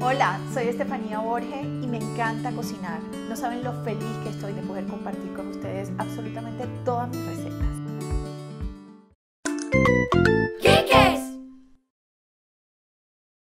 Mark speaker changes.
Speaker 1: Hola, soy Estefanía Borges y me encanta cocinar. No saben lo feliz que estoy de poder compartir con ustedes absolutamente todas mis recetas.